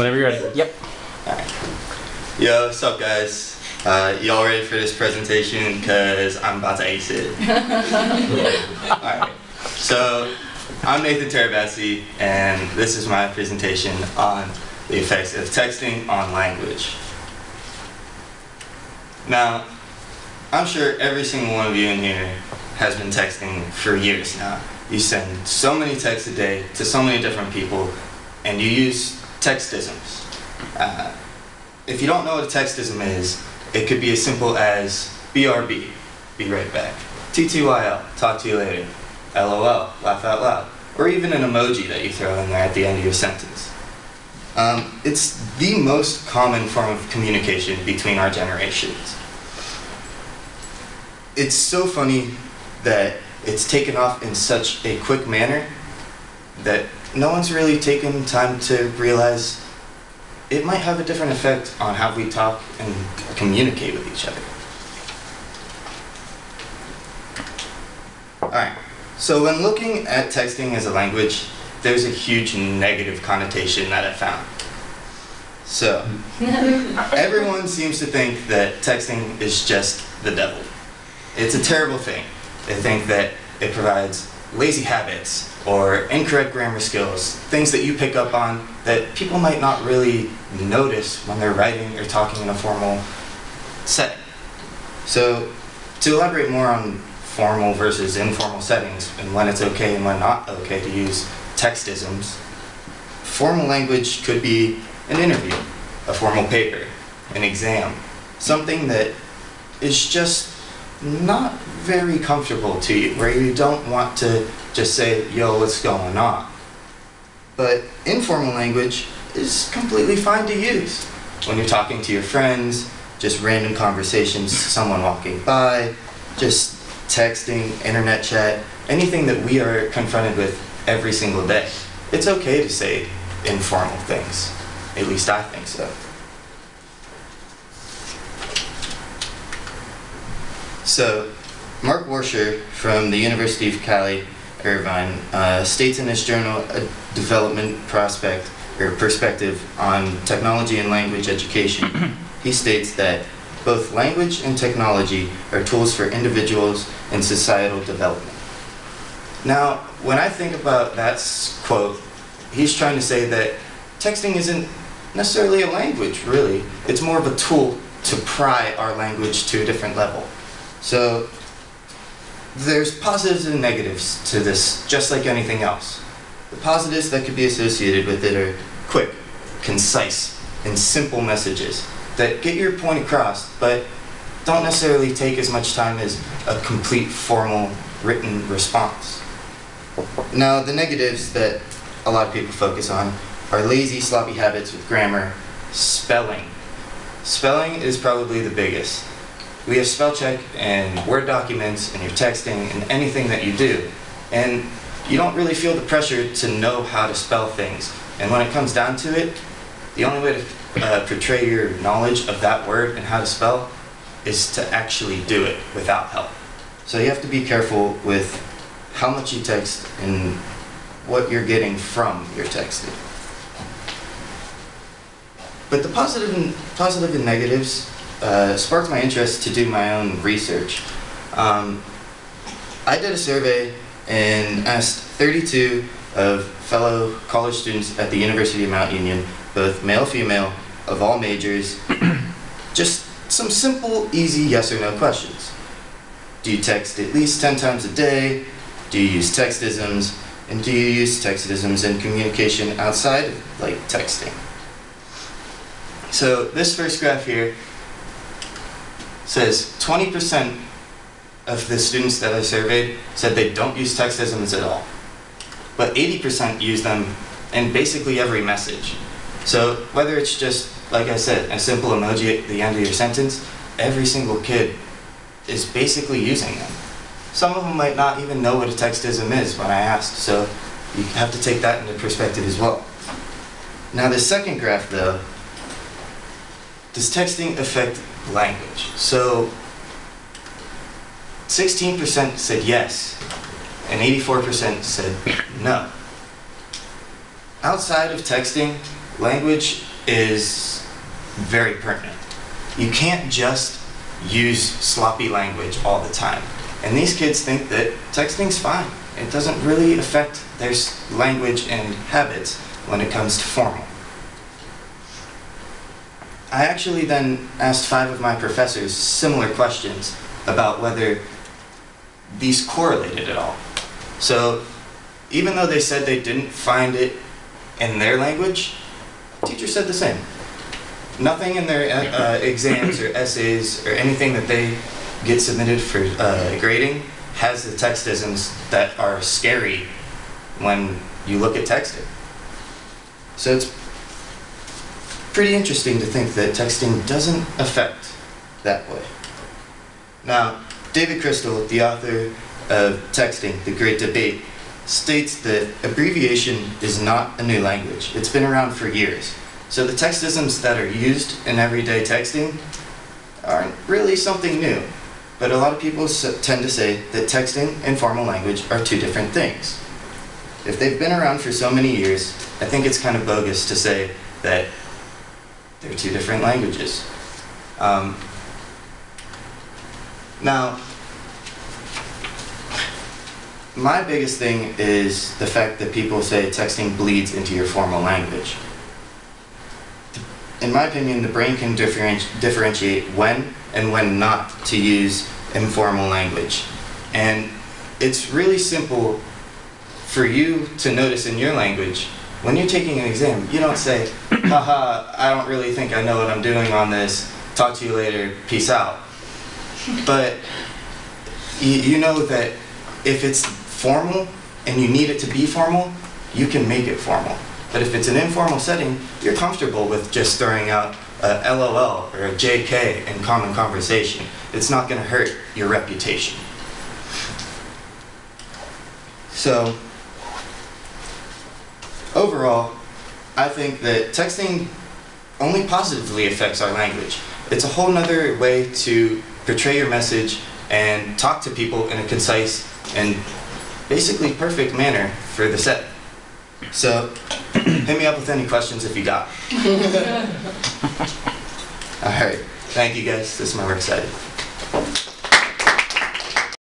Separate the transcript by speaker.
Speaker 1: Whenever you're ready. Yep.
Speaker 2: Yo, what's up, guys? Uh, y'all ready for this presentation? Because I'm about to ace it. Alright, so I'm Nathan Tirabassi, and this is my presentation on the effects of texting on language. Now, I'm sure every single one of you in here has been texting for years now. You send so many texts a day to so many different people, and you use textisms. Uh, if you don't know what a textism is, it could be as simple as BRB, be right back. TTYL, talk to you later. LOL, laugh out loud. Or even an emoji that you throw in there at the end of your sentence. Um, it's the most common form of communication between our generations. It's so funny that it's taken off in such a quick manner that no one's really taken time to realize it might have a different effect on how we talk and communicate with each other. Alright, so when looking at texting as a language, there's a huge negative connotation that I found. So, everyone seems to think that texting is just the devil. It's a terrible thing. They think that it provides lazy habits or incorrect grammar skills, things that you pick up on that people might not really notice when they're writing or talking in a formal setting. So, to elaborate more on formal versus informal settings and when it's okay and when not okay to use textisms, formal language could be an interview, a formal paper, an exam, something that is just not very comfortable to you, where you don't want to just say, yo, what's going on? But informal language is completely fine to use. When you're talking to your friends, just random conversations, someone walking by, just texting, internet chat, anything that we are confronted with every single day. It's okay to say informal things. At least I think so. So, Mark Warschauer from the University of Cali, Irvine, uh, states in his journal a development prospect or perspective on technology and language education. he states that both language and technology are tools for individuals and societal development. Now, when I think about that quote, he's trying to say that texting isn't necessarily a language, really. It's more of a tool to pry our language to a different level. So there's positives and negatives to this, just like anything else. The positives that could be associated with it are quick, concise, and simple messages that get your point across, but don't necessarily take as much time as a complete formal written response. Now, the negatives that a lot of people focus on are lazy, sloppy habits with grammar, spelling. Spelling is probably the biggest. We have spell check and Word documents and your texting and anything that you do. And you don't really feel the pressure to know how to spell things. And when it comes down to it, the only way to uh, portray your knowledge of that word and how to spell is to actually do it without help. So you have to be careful with how much you text and what you're getting from your texting. But the positive and, positive and negatives uh, sparked my interest to do my own research. Um, I did a survey and asked 32 of fellow college students at the University of Mount Union, both male, female, of all majors, just some simple, easy yes or no questions. Do you text at least 10 times a day? Do you use textisms? And do you use textisms in communication outside of like texting? So this first graph here says 20% of the students that I surveyed said they don't use textisms at all. But 80% use them in basically every message. So whether it's just, like I said, a simple emoji at the end of your sentence, every single kid is basically using them. Some of them might not even know what a textism is when I asked, so you have to take that into perspective as well. Now the second graph though, does texting affect language? So 16% said yes, and 84% said no. Outside of texting, language is very pertinent. You can't just use sloppy language all the time. And these kids think that texting's fine. It doesn't really affect their language and habits when it comes to formal. I actually then asked five of my professors similar questions about whether these correlated at all. So, even though they said they didn't find it in their language, teachers said the same. Nothing in their uh, uh, exams or essays or anything that they get submitted for uh, grading has the textisms that are scary when you look at texting. So it's pretty interesting to think that texting doesn't affect that way. Now, David Crystal, the author of Texting, The Great Debate, states that abbreviation is not a new language. It's been around for years. So the textisms that are used in everyday texting aren't really something new. But a lot of people tend to say that texting and formal language are two different things. If they've been around for so many years, I think it's kind of bogus to say that they're two different languages. Um, now, my biggest thing is the fact that people say texting bleeds into your formal language. In my opinion, the brain can differenti- differentiate when and when not to use informal language. And it's really simple for you to notice in your language when you're taking an exam, you don't say, haha, I don't really think I know what I'm doing on this. Talk to you later. Peace out. But you, you know that if it's formal and you need it to be formal, you can make it formal. But if it's an informal setting, you're comfortable with just throwing out a LOL or a JK in common conversation. It's not going to hurt your reputation. So, overall, I think that texting only positively affects our language. It's a whole nother way to portray your message and talk to people in a concise and basically perfect manner for the set. So, hit me up with any questions if you got. All right. Thank you guys. This is my work cited.